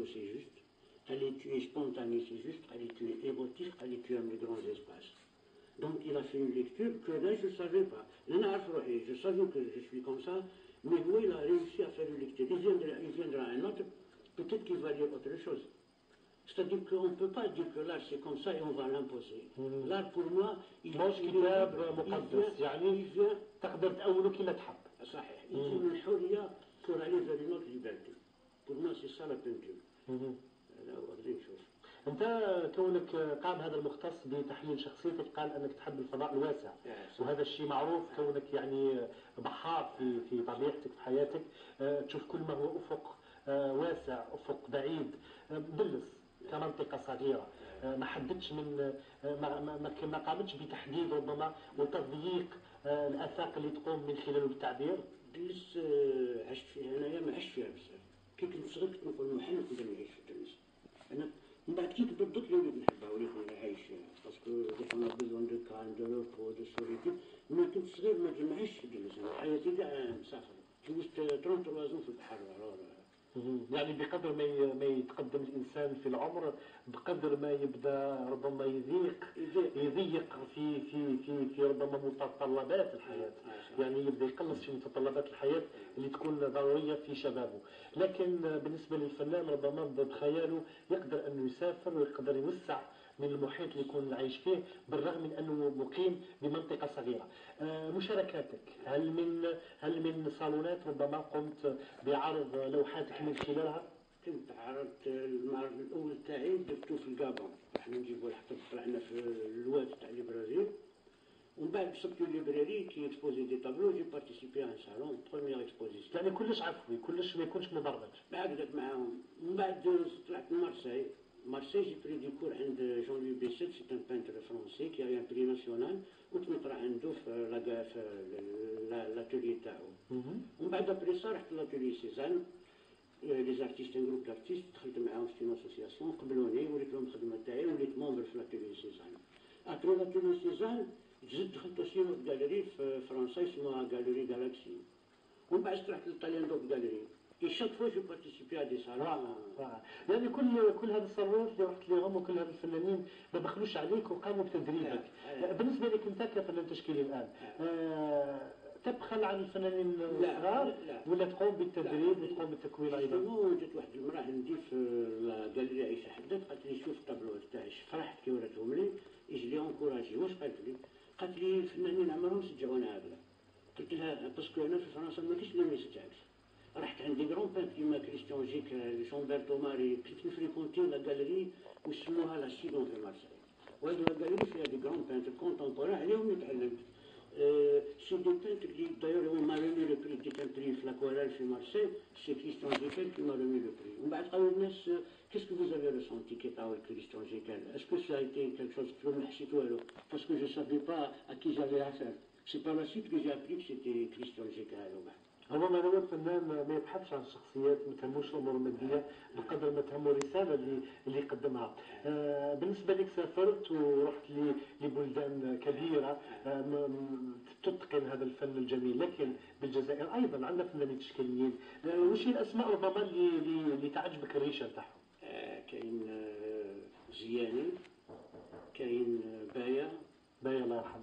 c'est juste. Allez, tu es spontané, c'est juste. Allez, tu es érotique. Allez, tu aimes les grands espaces. Donc il a fait une lecture que là, je ne savais pas. Je savais que je suis comme ça, mais lui, il a réussi à faire une lecture. Il viendra, il viendra un autre, peut-être qu'il va dire autre chose. C'est-à-dire qu'on ne peut pas dire que l'art c'est comme ça et on va l'imposer. L'art pour moi, il مش كتاب مقدس يعني تقدر تأوله كما تحب. صحيح. يجي من الحرية pour aller vers une autre liberté. Pour moi c'est ça la peinture. أنت كونك قام هذا المختص بتحليل شخصيتك قال أنك تحب الفضاء الواسع. وهذا الشيء معروف كونك يعني بحار في في طبيعتك في حياتك. تشوف كل ما هو أفق واسع أفق بعيد. دلس كمنطقة صغيرة. ما حددش من ما, ما, ما قامتش بتحديد ربما وتضييق الآفاق اللي تقوم من خلاله بالتعبير دلس عشت فيها انايا ما عشت فيها بزاف كنت صغير كنت نقول محال نقدر نعيش في دلس أنا من بعد كي كبرت دوك اللي نحبها وليت عايش فيها. parce que des fois on a besoin de calme de repos de solitude ملي كنت صغير ما عشتش في أنا حياتي كاع مسافر جوزت 33 في البحر يعني بقدر ما ما يتقدم الإنسان في العمر بقدر ما يبدأ ربما يضيق يضيق. في في في في ربما متطلبات الحياة. يعني يبدأ يقلص في متطلبات الحياة اللي تكون ضرورية في شبابه. لكن بالنسبة للفنان ربما بخياله يقدر انه يسافر ويقدر يوسع من المحيط اللي يكون عايش فيه بالرغم من أنه مقيم بمنطقة صغيرة. مشاركاتك هل من هل من صالونات ربما قمت بعرض لوحاتك من خلالها؟ كنت عرضت المعرض الأول تاعي درتو في الكابون إحنا نجيبو حتى طلعنا في الواد تاع البرازيل ومن بعد صبت ليبراري كي اكسبوزي دي طابلو جي بارتيسيبي ان سالون بروميير اكسبوزيسيون يعني كلش عفوي كلش ما يكونش مبرمج هكذاك معاهم. من بعد طلعت لمارسي Marseille, j'ai pris du cours عند Jean-Louis Besset, c'est un peintre français qui a eu un prix national كنت نقرا عنده في l'atelier تاعو ومن بعد ابري صا رحت لاتولي سيزان لي زارتيست ان جروب دارتيست دخلت معاهم في اون اسوسياسيون قبلوني وريت لهم الخدمه تاعي وليت مومبر في لاتولي سيزان ابري لاتولي سيزان زدت دخلت اوسي في جاليري في فرنسا اسمها جاليري جالاكسي ومن بعد رحت للطاليان دوك جاليري Je participais à des salons. يعني كل كل هذه الصالونات اللي رحت لهم وكل هذا الفنانين ما بخلوش عليك وقاموا بتدريبك. بالنسبة لك أنت كفنان تشكيلي الآن؟ تبخل عن الفنانين الصغار ولا تقوم بالتدريب وتقوم بالتكوين أيضا؟ جات واحد المراه عندي في لي عيشه حداد قالت لي شوف الطابلو تاعي فرحت كي وراتهم لي يجي لي اونكوراجي واش قالت لي؟ قالت لي الفنانين عمرهم شجعونا هكذا. قلت لها باسكو هنا في فرنسا ما كاينش اللي ما يشجعكش عند دي جرون بانت كيما كريستيان جيك جونبرتو ماري كنت نفريكونتي لا غاليري ويسموها لا سيدون في مارسيل وهذه لا غاليري فيها دي جرون بانت كونتمبوران عليهم تعلمت سي دي بانت اللي دايور هو ما ريمي لو بري ديك ان بري في لاكواريل في مارسيل سي كريستيان جيكال كي ما ريمي لو بري ومن بعد قالوا الناس qu'est-ce que vous avez ressenti qui était avec Christian Jekyll Est-ce que ça a été quelque chose que je حسيتو له Parce que je ne savais pas à qui j'avais affaire. C'est par la suite que j'ai appris que c'était Christian Jekyll وبعد. هو ما هو الفنان ما يبحثش عن الشخصيات ما تهموش الأمور الماديه بقدر ما تهمه الرسالة اللي اللي يقدمها. آه بالنسبة لك سافرت ورحت لبلدان كبيرة آه تتقن هذا الفن الجميل لكن بالجزائر أيضا عندنا فنانين تشكيليين آه وش هي الأسماء ربما اللي اللي تعجبك الريشة تاعهم؟ كاين زياني كاين بايا بايا الله يرحمه